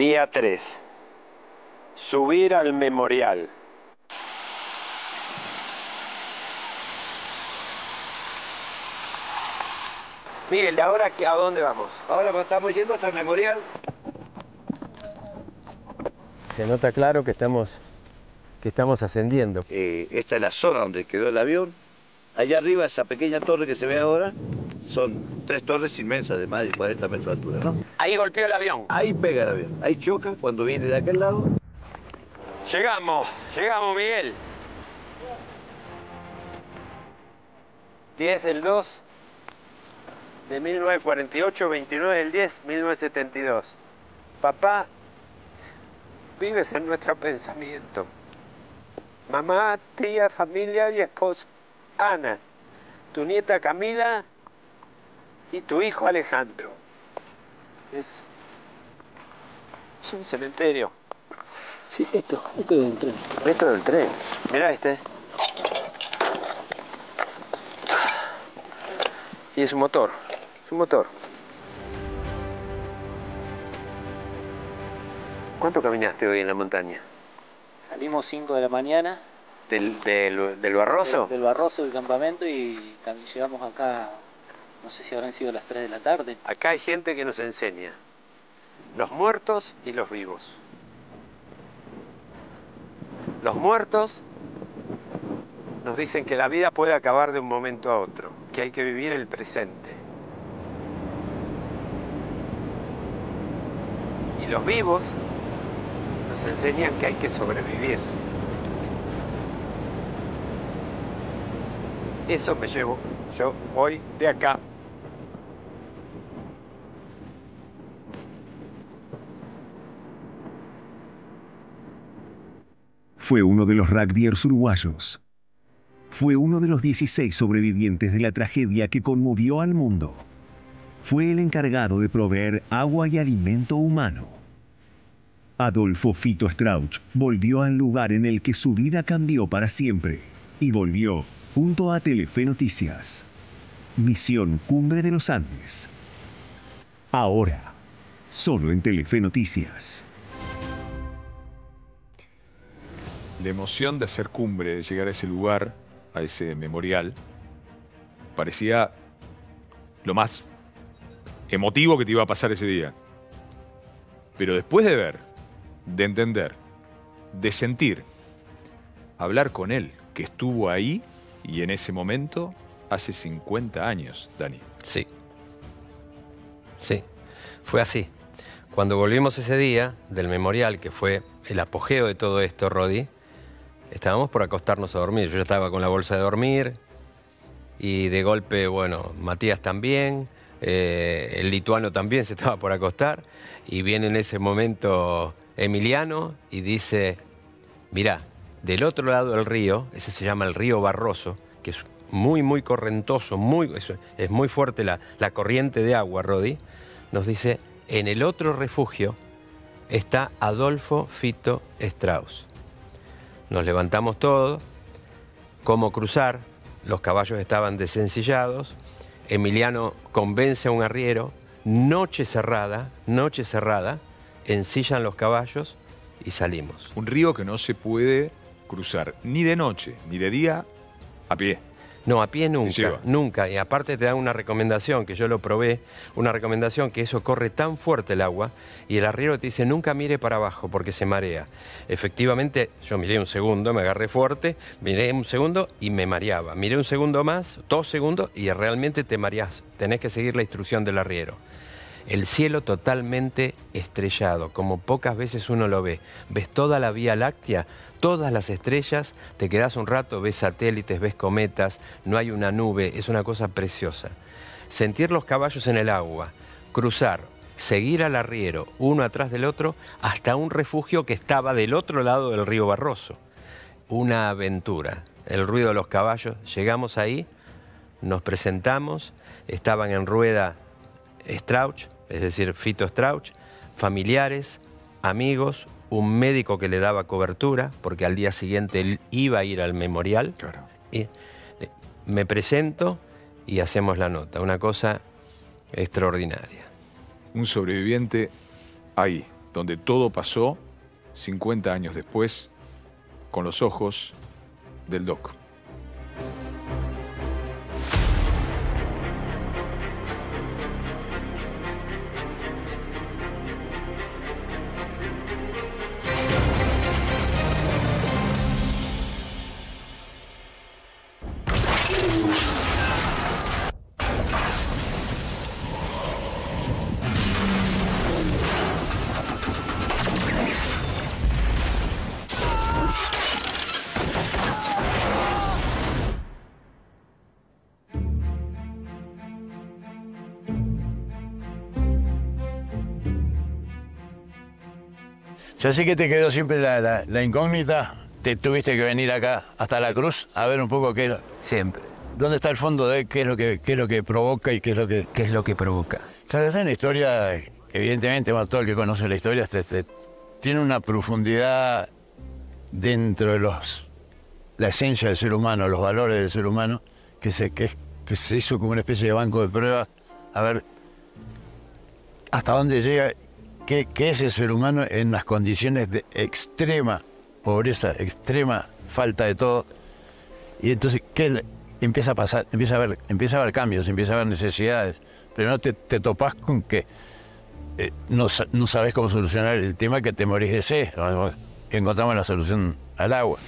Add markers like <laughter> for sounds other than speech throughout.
Día 3. Subir al memorial. Miguel, ¿y ahora a dónde vamos? Ahora estamos yendo hasta el memorial. Se nota claro que estamos, que estamos ascendiendo. Eh, esta es la zona donde quedó el avión. Allá arriba, esa pequeña torre que se ve ahora, son tres torres inmensas de más de 40 metros de altura, ¿no? Ahí golpeó el avión. Ahí pega el avión, ahí choca cuando viene de aquel lado. Llegamos, llegamos, Miguel. 10 del 2 de 1948, 29 del 10, 1972. Papá, vives en nuestro pensamiento. Mamá, tía, familia y esposa. Ana, tu nieta Camila y tu hijo Alejandro. Es, es un cementerio. Sí, esto, esto es del tren. Esto del tren. Mira este. Y es un motor. Es un motor. ¿Cuánto caminaste hoy en la montaña? Salimos 5 de la mañana ¿Del, del, del Barroso? del, del Barroso del campamento y llegamos acá, no sé si habrán sido las 3 de la tarde. Acá hay gente que nos enseña. Los muertos y los vivos. Los muertos nos dicen que la vida puede acabar de un momento a otro, que hay que vivir el presente. Y los vivos nos enseñan que hay que sobrevivir. Eso me llevo yo hoy de acá. Fue uno de los rugbyers uruguayos. Fue uno de los 16 sobrevivientes de la tragedia que conmovió al mundo. Fue el encargado de proveer agua y alimento humano. Adolfo Fito Strauch volvió al lugar en el que su vida cambió para siempre y volvió junto a Telefe Noticias. Misión Cumbre de los Andes. Ahora, solo en Telefe Noticias. La emoción de hacer cumbre, de llegar a ese lugar, a ese memorial, parecía lo más emotivo que te iba a pasar ese día. Pero después de ver, de entender, de sentir, hablar con él, que estuvo ahí y en ese momento hace 50 años, Dani. Sí. Sí, fue así. Cuando volvimos ese día del memorial, que fue el apogeo de todo esto, Rodi, estábamos por acostarnos a dormir. Yo ya estaba con la bolsa de dormir y de golpe, bueno, Matías también, eh, el lituano también se estaba por acostar y viene en ese momento Emiliano y dice, mirá, del otro lado del río, ese se llama el río Barroso, que es muy, muy correntoso, muy, es, muy fuerte la, la corriente de agua, Rodi, nos dice, en el otro refugio está Adolfo Fito Strauss. Nos levantamos todos, cómo cruzar, los caballos estaban desencillados, Emiliano convence a un arriero, noche cerrada, noche cerrada, ensillan los caballos y salimos. Un río que no se puede cruzar ni de noche ni de día a pie. No, a pie nunca, nunca. Y aparte te dan una recomendación, que yo lo probé, una recomendación que eso corre tan fuerte el agua y el arriero te dice nunca mire para abajo porque se marea. Efectivamente, yo miré un segundo, me agarré fuerte, miré un segundo y me mareaba. Miré un segundo más, dos segundos y realmente te mareás. Tenés que seguir la instrucción del arriero. El cielo totalmente estrellado, como pocas veces uno lo ve. Ves toda la Vía Láctea, todas las estrellas, te quedas un rato, ves satélites, ves cometas, no hay una nube, es una cosa preciosa. Sentir los caballos en el agua, cruzar, seguir al arriero, uno atrás del otro, hasta un refugio que estaba del otro lado del río Barroso. Una aventura. El ruido de los caballos, llegamos ahí, nos presentamos, estaban en rueda Strauch, es decir, Fito Strauch, familiares, amigos, un médico que le daba cobertura, porque al día siguiente él iba a ir al memorial. Claro. Y eh, me presento y hacemos la nota, una cosa extraordinaria. Un sobreviviente ahí, donde todo pasó 50 años después con los ojos del Doc. Ya sé que te quedó siempre la, la- la incógnita. Te tuviste que venir acá hasta la cruz a ver un poco qué, Siempre. dónde está el fondo de qué es lo que, qué es lo que provoca y qué es lo que. ¿Qué es lo que provoca? Claro, esa es una historia, evidentemente, bueno, todo el que conoce la historia este- este, tiene una profundidad dentro de los la esencia del ser humano, los valores del ser humano, que se, que, que se hizo como una especie de banco de pruebas, a ver hasta dónde llega, qué, qué es el ser humano en las condiciones de extrema pobreza, extrema falta de todo. Y entonces, ¿qué empieza a pasar? Empieza a haber, empieza a haber cambios, empieza a haber necesidades. Primero te, te topás con que eh, no, no sabes cómo solucionar el tema que te morís de sed. Encontramos la solución al agua.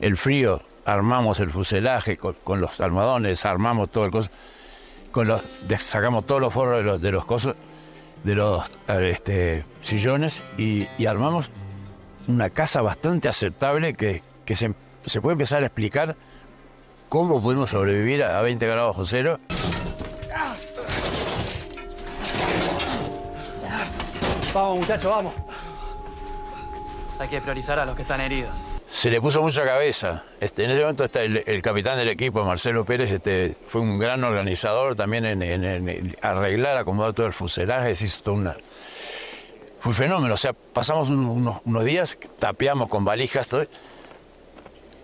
El frío, armamos el fuselaje con, con los almohadones, armamos todo el coso, con los, de- sacamos todos los forros de los, de los cosos, de los este, sillones y, y armamos una casa bastante aceptable que, que se, se puede empezar a explicar cómo pudimos sobrevivir a, a 20 grados bajo cero. Vamos, muchachos, vamos. Hay que priorizar a los que están heridos. Se le puso mucha cabeza. Este, en ese momento está el, capitán del equipo, Marcelo Pérez, este, fue un gran organizador también en, arreglar, acomodar todo el fuselaje, se hizo toda una... Fue un fenómeno, o sea, pasamos un- unos, días, tapeamos con valijas, todo.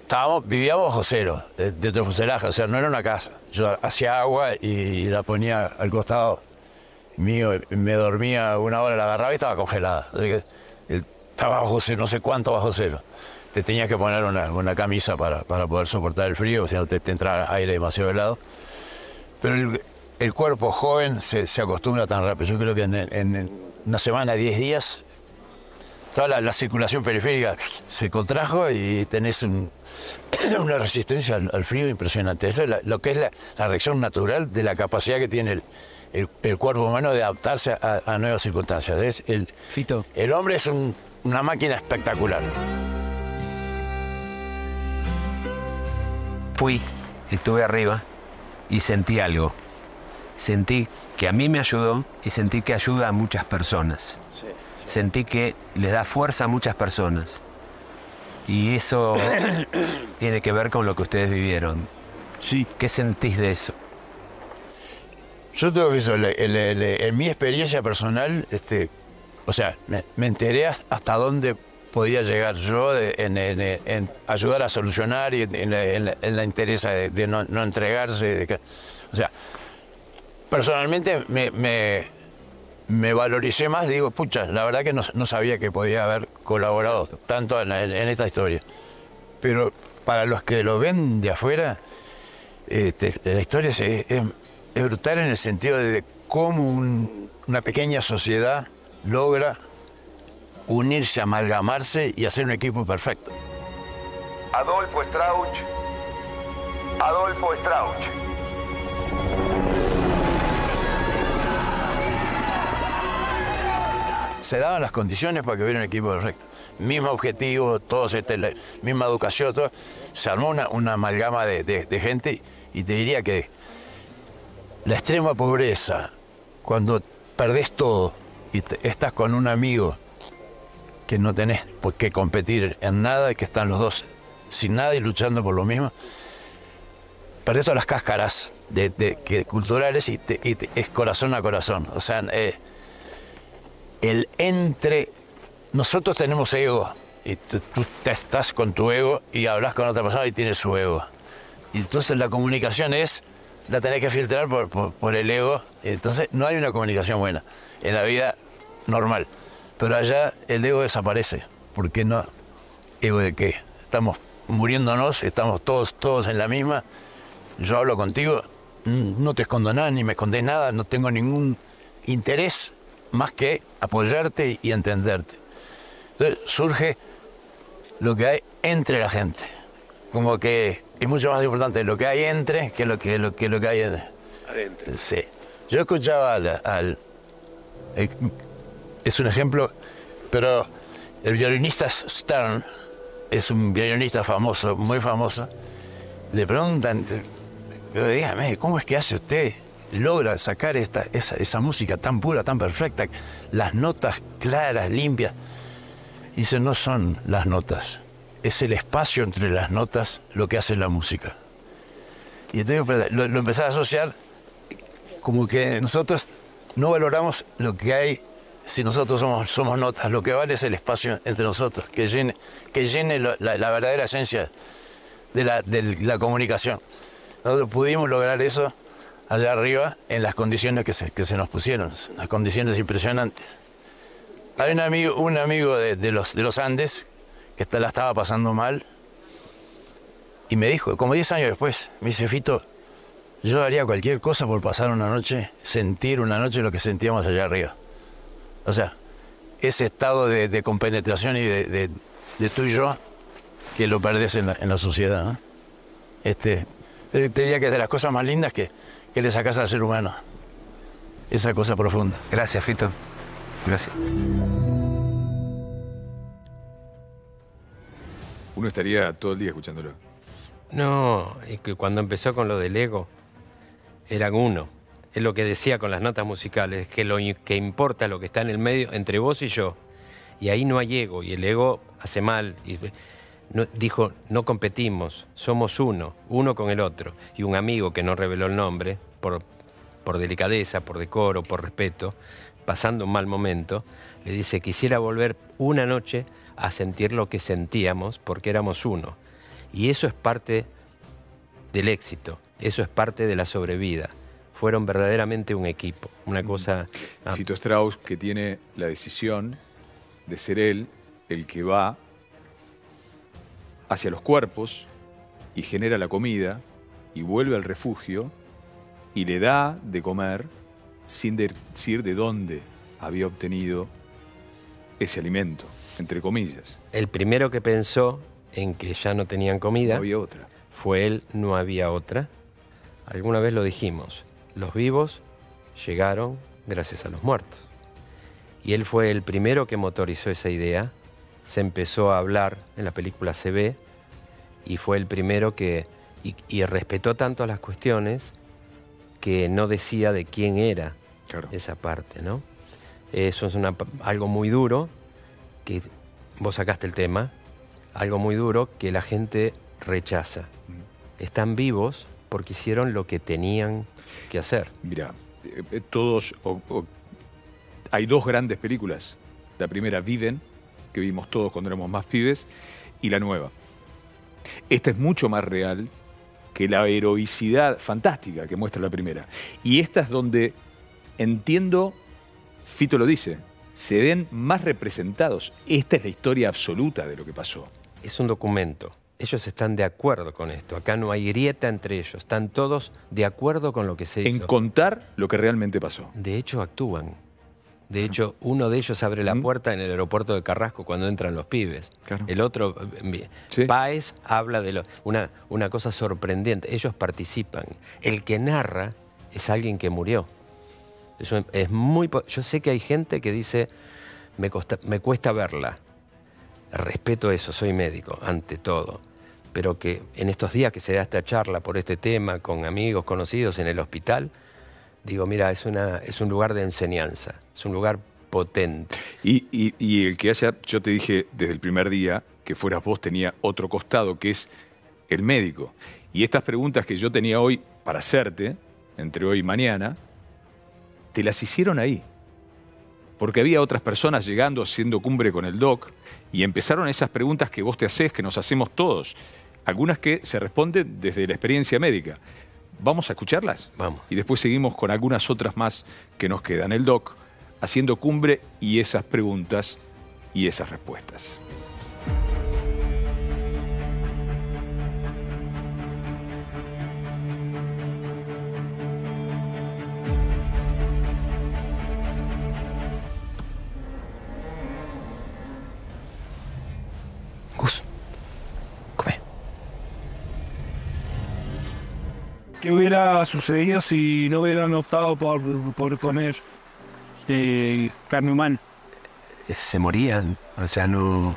Estábamos, vivíamos bajo cero, de- dentro del fuselaje, o sea, no era una casa. Yo hacía agua y la ponía al costado mío, me dormía una hora, la agarraba y estaba congelada. El- estaba bajo cero, no sé cuánto bajo cero. Te tenías que poner una, una camisa para, para poder soportar el frío, si no te, te entraba aire demasiado helado. Pero el, el cuerpo joven se, se acostumbra tan rápido. Yo creo que en, en una semana, 10 días, toda la, la circulación periférica se contrajo y tenés un- <clears throat> una resistencia al, al frío impresionante. Eso es la- lo que es la, la reacción natural de la capacidad que tiene el, el- el cuerpo humano de adaptarse a, a nuevas circunstancias. Es el, Fito. el hombre es un- una máquina espectacular. Fui, estuve arriba y sentí algo. Sentí que a mí me ayudó y sentí que ayuda a muchas personas. Sentí que les da fuerza a muchas personas. Y eso <coughs> tiene que ver con lo que ustedes vivieron. Sí. ¿Qué sentís de eso? Yo tengo que eso, en mi experiencia personal, este, o sea, me, me enteré hasta dónde podía llegar yo en, en- ayudar a solucionar y en, la, la- interesa de, no, entregarse. o sea, personalmente me, me- valoricé más, digo, pucha, la verdad que no, sabía que podía haber colaborado tanto en, esta historia. Pero para los que lo ven de afuera, este, la historia es, es- es brutal en el sentido de cómo un- una pequeña sociedad logra unirse, amalgamarse y hacer un equipo perfecto. Adolfo Strauch. Adolfo Strauch. Se daban las condiciones para que hubiera un equipo perfecto. Mismo objetivo, todos este, la misma educación, todo. Se armó una, una amalgama de, de- de gente y te diría que la extrema pobreza, cuando perdés todo y te- estás con un amigo que no tenés por qué competir en nada que están los dos sin nada y luchando por lo mismo, perdés todas las cáscaras de, de- que- culturales y, te- y te- es corazón a corazón. O sea, eh, el entre. Nosotros tenemos ego y tú, te- estás con tu ego y hablas con otra persona y tiene su ego. Y entonces la comunicación es, la tenés que filtrar por, por- por el ego. Entonces no hay una comunicación buena en la vida normal. Pero allá el ego desaparece. ¿Por qué no? ¿Ego de qué? Estamos muriéndonos, estamos todos, todos en la misma. Yo hablo contigo, no te escondo nada, ni me escondés nada, no tengo ningún interés más que apoyarte y entenderte. Entonces surge lo que hay entre la gente. Como que es mucho más importante lo que hay entre que lo que, lo que, lo que hay en- Adentro. Sí. Yo escuchaba al, al- eh, es un ejemplo, pero el violinista Stern es un violinista famoso, muy famoso. Le preguntan, pero dígame, ¿cómo es que hace usted? Logra sacar esta, esa, esa música tan pura, tan perfecta, las notas claras, limpias. Dice, no son las notas, es el espacio entre las notas lo que hace la música. Y entonces lo, lo empecé a asociar como que nosotros no valoramos lo que hay si nosotros somos, somos notas, lo que vale es el espacio entre nosotros, que llene, que llene la, verdadera esencia de la, de la comunicación. Nosotros pudimos lograr eso allá arriba en las condiciones que se, que se nos pusieron, las condiciones impresionantes. Hay un amigo, un amigo de, de los, de los Andes que la estaba pasando mal y me dijo, como 10 años después, me dice, Fito, yo haría cualquier cosa por pasar una noche, sentir una noche lo que sentíamos allá arriba. O sea, ese estado de, de compenetración y de, de- de tú y yo que lo perdés en la, en la sociedad. ¿no? Este, te te diría que es de las cosas más lindas que, que le sacas al ser humano. Esa cosa profunda. Gracias, Fito. Gracias. Uno estaría todo el día escuchándolo. No, y que cuando empezó con lo del ego, eran uno. Es lo que decía con las notas musicales, que lo que importa lo que está en el medio entre vos y yo. Y ahí no hay ego, y el ego hace mal. Dijo, no competimos, somos uno, uno con el otro. Y un amigo que no reveló el nombre, por, por delicadeza, por decoro, por respeto, pasando un mal momento, le dice, quisiera volver una noche a sentir lo que sentíamos porque éramos uno. Y eso es parte del éxito, eso es parte de la sobrevida. Fueron verdaderamente un equipo, una cosa... ah, Fito Strauss que tiene la decisión de ser él el que va hacia los cuerpos y genera la comida y vuelve al refugio y le da de comer sin decir de dónde había obtenido ese alimento, entre comillas. El primero que pensó en que ya no tenían comida No había otra. fue él, no había otra. Alguna vez lo dijimos, los vivos llegaron gracias a los muertos. Y él fue el primero que motorizó esa idea, se empezó a hablar en la película Se ve, y fue el primero que, y, y respetó tanto las cuestiones que no decía de quién era Claro. esa parte, ¿no? Eso es una algo muy duro, que vos sacaste el tema, algo muy duro que la gente rechaza. Están vivos porque hicieron lo que tenían que hacer. Mira, eh, todos. o- o- hay dos grandes películas. La primera, Viven, que vimos todos cuando éramos más pibes, y la nueva. Esta es mucho más real que la heroicidad fantástica que muestra la primera. Y esta es donde entiendo, Fito lo dice, se ven más representados. Esta es la historia absoluta de lo que pasó. Es un documento. Ellos están de acuerdo con esto. Acá no hay grieta entre ellos. Están todos de acuerdo con lo que se En hizo. contar lo que realmente pasó. De hecho, actúan. De hecho, uno de ellos abre la puerta en el aeropuerto de Carrasco cuando entran los pibes. Claro. El otro, Sí. Páez, habla de lo, una, una cosa sorprendente. Ellos participan. El que narra es alguien que murió. Eso es muy. Yo sé que hay gente que dice, me, costa- me cuesta verla. Respeto eso, soy médico, ante todo. Pero que en estos días que se da esta charla por este tema con amigos conocidos en el hospital, digo, mira, es, una, es un lugar de enseñanza, es un lugar potente. Y, y- y el que haya, yo te dije desde el primer día que fueras vos tenía otro costado, que es el médico. Y estas preguntas que yo tenía hoy para hacerte, entre hoy y mañana, te las hicieron ahí. Porque había otras personas llegando, haciendo cumbre con el doc, y empezaron esas preguntas que vos te haces, que nos hacemos todos. Algunas que se responden desde la experiencia médica. Vamos a escucharlas. Vamos. Y después seguimos con algunas otras más que nos quedan. El doc haciendo cumbre y esas preguntas y esas respuestas. ¿Qué hubiera sucedido si no hubieran optado por, por comer eh, carne humana? Se morían, o sea, no,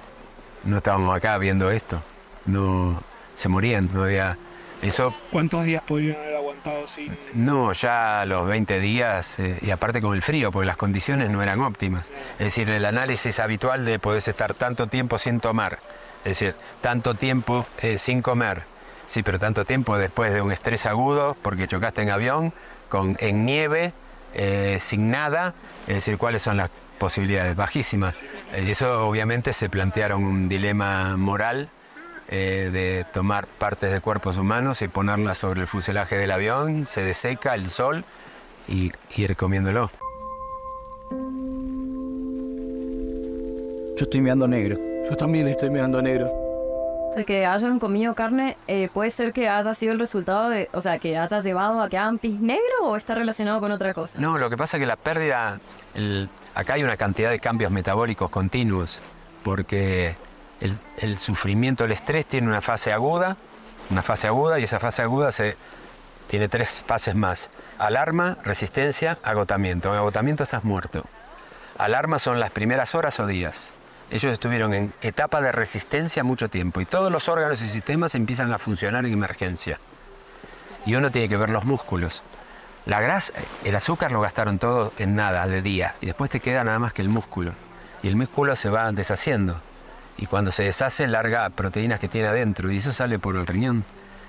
no estábamos acá viendo esto. No, se morían, no había... Eso, ¿Cuántos días podrían haber aguantado sin...? no, ya los 20 días, eh, y aparte con el frío, porque las condiciones no eran óptimas. Es decir, el análisis habitual de podés estar tanto tiempo sin tomar, es decir, tanto tiempo eh, sin comer. Sí, pero tanto tiempo después de un estrés agudo, porque chocaste en avión, con, en nieve, eh, sin nada, es decir, cuáles son las posibilidades bajísimas. Eh, eso obviamente se plantearon un dilema moral eh, de tomar partes de cuerpos humanos y ponerlas sobre el fuselaje del avión, se deseca el sol y ir comiéndolo. Yo estoy mirando negro. Yo también estoy mirando negro. De que hayan comido carne, eh, puede ser que haya sido el resultado de, o sea, que haya llevado a que hagan pis negro o está relacionado con otra cosa. No, lo que pasa es que la pérdida, acá hay una cantidad de cambios metabólicos continuos, porque el, sufrimiento, el estrés tiene una fase aguda, una fase aguda y esa fase aguda tiene tres fases más. Alarma, resistencia, agotamiento. En agotamiento estás muerto. Alarma son las primeras horas o días. Ellos estuvieron en etapa de resistencia mucho tiempo y todos los órganos y sistemas empiezan a funcionar en emergencia. Y uno tiene que ver los músculos. La grasa, el azúcar lo gastaron todo en nada, de día, y después te queda nada más que el músculo. Y el músculo se va deshaciendo. Y cuando se deshace, larga proteínas que tiene adentro, y eso sale por el riñón.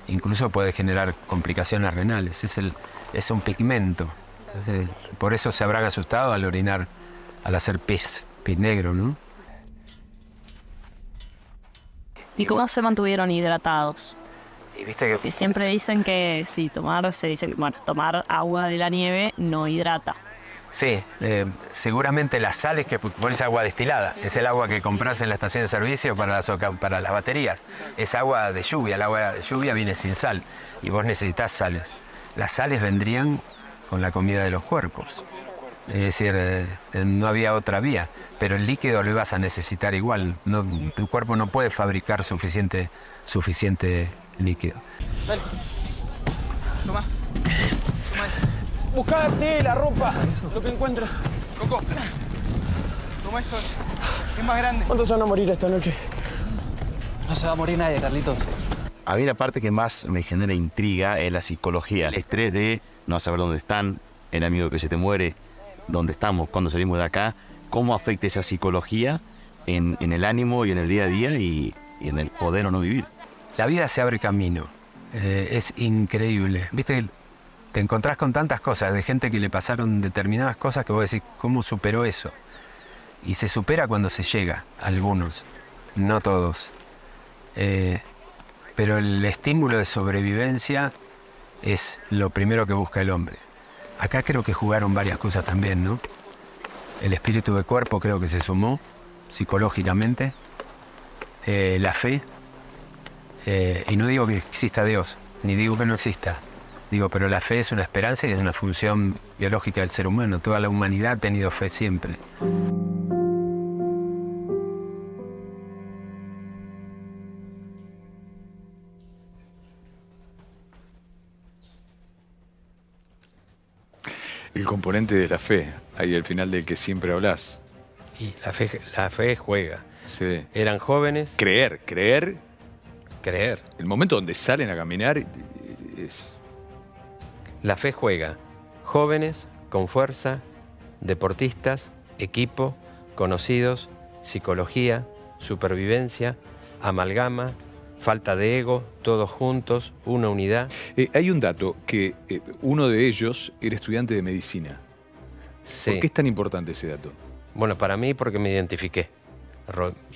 Incluso puede generar complicaciones renales. Es, el, es un pigmento. Por eso se habrán asustado al orinar, al hacer pis, pis negro, ¿no? ¿Y cómo se mantuvieron hidratados? Y viste que siempre dicen que sí, tomar, se dice, bueno, tomar agua de la nieve no hidrata. Sí, eh, seguramente las sales que pones agua destilada, es el agua que compras en la estación de servicio para las, para las baterías. Es agua de lluvia, el agua de lluvia viene sin sal y vos necesitas sales. Las sales vendrían con la comida de los cuerpos. Es decir, eh, no había otra vía, pero el líquido lo ibas a necesitar igual. No, tu cuerpo no puede fabricar suficiente, suficiente líquido. Dale. Toma. Buscate la ropa, lo que encuentres. Coco. Toma esto. Es más grande. ¿Cuántos van a morir esta noche? No se va a morir nadie, Carlitos. A mí la parte que más me genera intriga es la psicología, el estrés de no saber dónde están, el amigo que se te muere, dónde estamos, cuando salimos de acá, cómo afecta esa psicología en, el ánimo y en el día a día y, y en el poder o no vivir. La vida se abre camino. Eh, es increíble. Viste, te encontrás con tantas cosas, de gente que le pasaron determinadas cosas que vos decís, ¿cómo superó eso? Y se supera cuando se llega, algunos, no todos. Eh, pero el estímulo de sobrevivencia es lo primero que busca el hombre. Acá creo que jugaron varias cosas también, ¿no? El espíritu de cuerpo creo que se sumó psicológicamente. Eh, la fe, eh, y no digo que exista Dios, ni digo que no exista. Digo, pero la fe es una esperanza y es una función biológica del ser humano. Toda la humanidad ha tenido fe siempre. El componente de la fe, ahí al final del que siempre hablas. Y la fe, la fe juega. Sí. Eran jóvenes. Creer, creer. Creer. El momento donde salen a caminar es. La fe juega. Jóvenes, con fuerza, deportistas, equipo, conocidos, psicología, supervivencia, amalgama, falta de ego, todos juntos, una unidad. Eh, hay un dato que eh, uno de ellos era estudiante de medicina. Sí. ¿Por qué es tan importante ese dato? Bueno, para mí porque me identifiqué.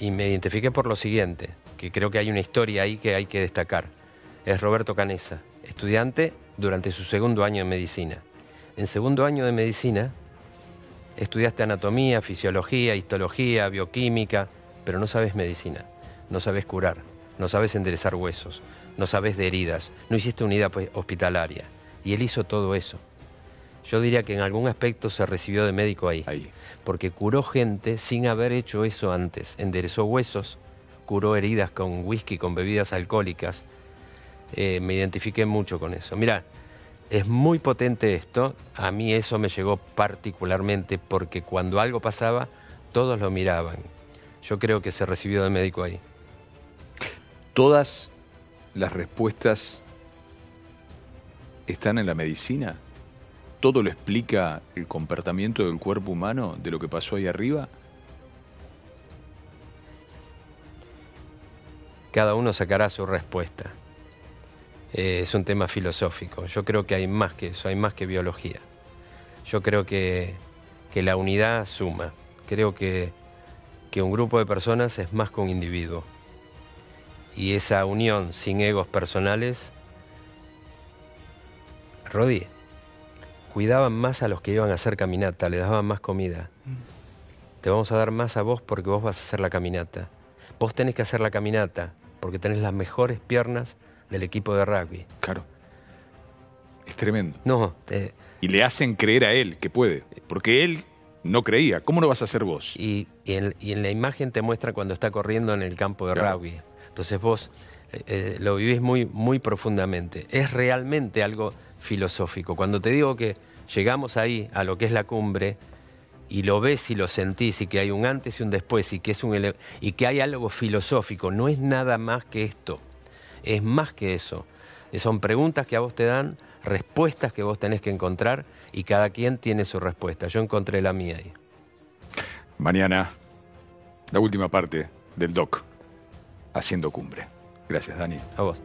Y me identifiqué por lo siguiente, que creo que hay una historia ahí que hay que destacar. Es Roberto Canesa, estudiante durante su segundo año de medicina. En segundo año de medicina estudiaste anatomía, fisiología, histología, bioquímica, pero no sabes medicina, no sabes curar, no sabes enderezar huesos, no sabes de heridas, no hiciste unidad pues, hospitalaria. Y él hizo todo eso. Yo diría que en algún aspecto se recibió de médico ahí, porque curó gente sin haber hecho eso antes. Enderezó huesos, curó heridas con whisky, con bebidas alcohólicas. Eh, me identifiqué mucho con eso. Mira, es muy potente esto. A mí eso me llegó particularmente porque cuando algo pasaba, todos lo miraban. Yo creo que se recibió de médico ahí. ¿Todas las respuestas están en la medicina? ¿Todo lo explica el comportamiento del cuerpo humano de lo que pasó ahí arriba? Cada uno sacará su respuesta. Eh, es un tema filosófico. Yo creo que hay más que eso, hay más que biología. Yo creo que, que la unidad suma. Creo que, que un grupo de personas es más que un individuo. Y esa unión sin egos personales, Rodi, cuidaban más a los que iban a hacer caminata, le daban más comida. Te vamos a dar más a vos porque vos vas a hacer la caminata. Vos tenés que hacer la caminata porque tenés las mejores piernas del equipo de rugby. Claro. Es tremendo. No, Y le hacen creer a él que puede, porque él no creía. ¿Cómo lo vas a hacer vos? Y, y en, y en la imagen te muestra cuando está corriendo en el campo de Claro. rugby. Entonces vos eh, eh, lo vivís muy, muy profundamente. Es realmente algo filosófico. Cuando te digo que llegamos ahí, a lo que es la cumbre, y lo ves y lo sentís, y que hay un antes y un después, y que, es un y que hay algo filosófico, no es nada más que esto. Es más que eso. Eh, Son preguntas que a vos te dan, respuestas que vos tenés que encontrar, y cada quien tiene su respuesta. Yo encontré la mía ahí. Mañana, la última parte del doc, haciendo cumbre. Gracias, Dani. A vos.